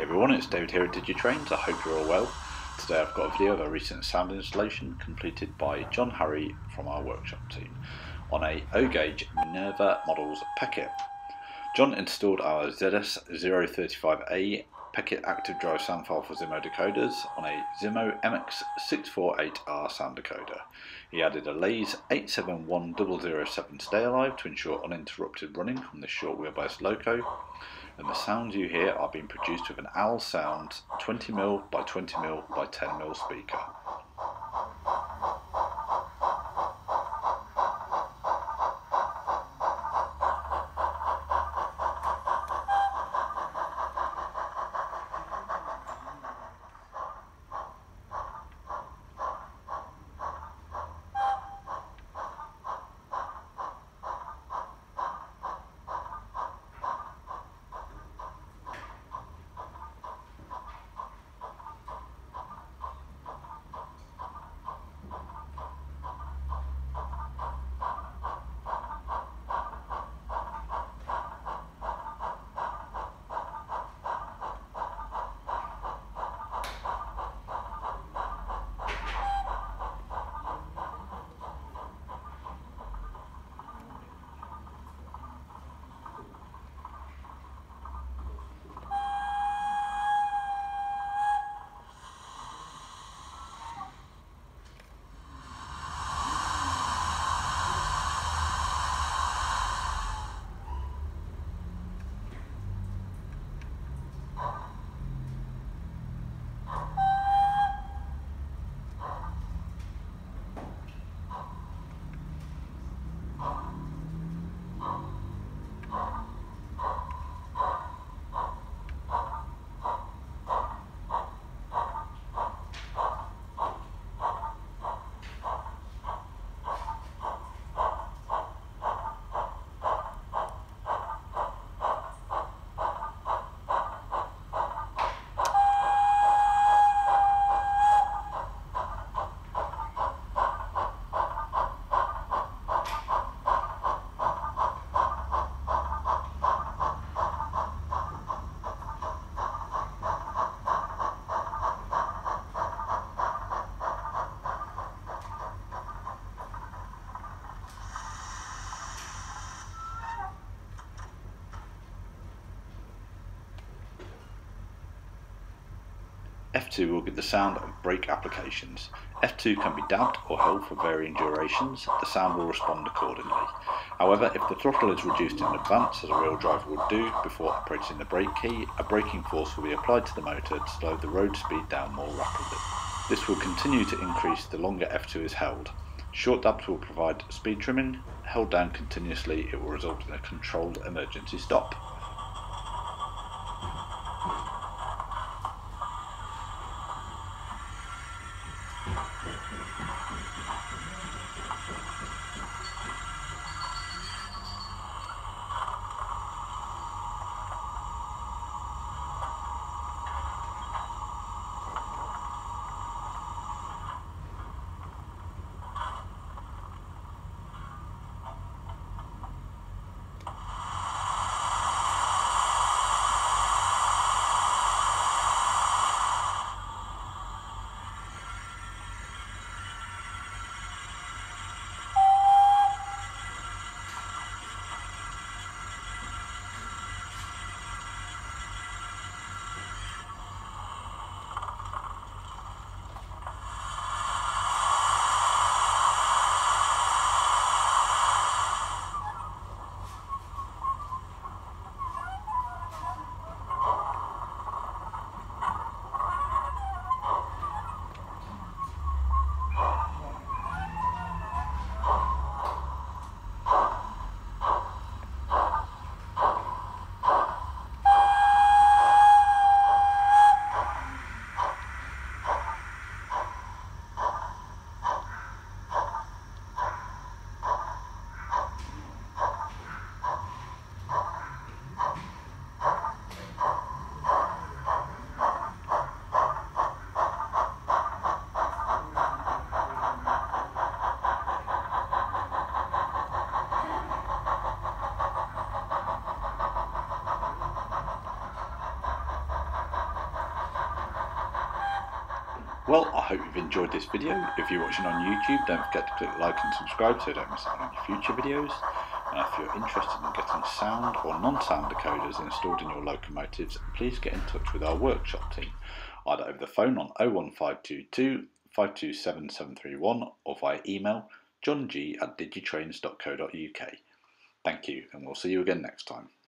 everyone, it's David here at DigiTrains. I hope you're all well. Today I've got a video of a recent sound installation completed by John Harry from our workshop team on a O-Gauge Minerva Models Peckett. John installed our ZS035A Peckett active drive sound file for Zimo decoders on a Zimo MX648R sound decoder. He added a Lais 871007 stay alive to ensure uninterrupted running from this short wheelbase loco and the sounds you hear are being produced with an Owl Sound 20mm by 20mm by 10mm speaker. F2 will give the sound of brake applications. F2 can be dabbed or held for varying durations. The sound will respond accordingly. However, if the throttle is reduced in advance, as a real driver would do before operating the brake key, a braking force will be applied to the motor to slow the road speed down more rapidly. This will continue to increase the longer F2 is held. Short dabs will provide speed trimming. Held down continuously, it will result in a controlled emergency stop. Well, I hope you've enjoyed this video. If you're watching on YouTube, don't forget to click like and subscribe so you don't miss out on any future videos. And if you're interested in getting sound or non-sound decoders installed in your locomotives, please get in touch with our workshop team, either over the phone on 01522 527 731 or via email johng at digitrains.co.uk. Thank you, and we'll see you again next time.